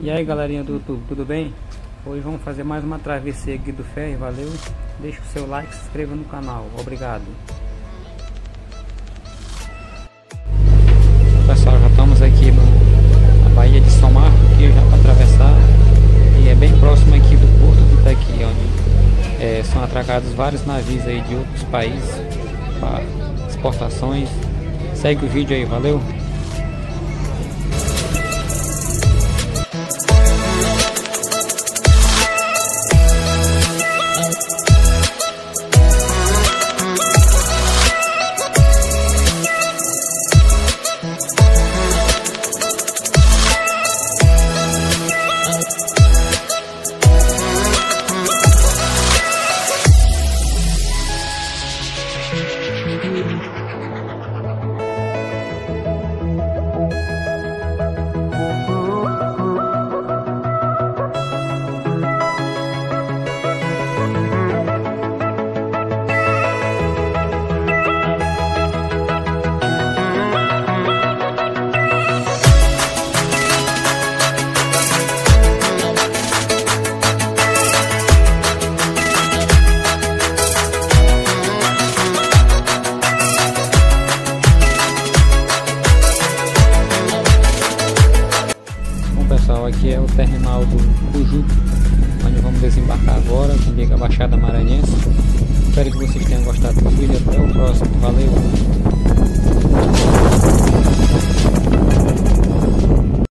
E aí galerinha do YouTube, tudo bem? Hoje vamos fazer mais uma travessia aqui do ferry, valeu? Deixe o seu like, se inscreva no canal, obrigado. Pessoal, já estamos aqui no, na Baía de São Marcos, aqui já para atravessar. E é bem próximo aqui do Porto de Itaqui, onde é, são atracados vários navios aí de outros países para exportações. Segue o vídeo aí, valeu? Aqui é o terminal do Cujuco, onde vamos desembarcar agora, liga a Baixada Maranhense. Espero que vocês tenham gostado do vídeo, até o próximo,